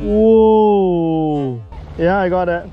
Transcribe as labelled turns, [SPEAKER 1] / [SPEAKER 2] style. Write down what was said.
[SPEAKER 1] Whoa. Yeah, I got it.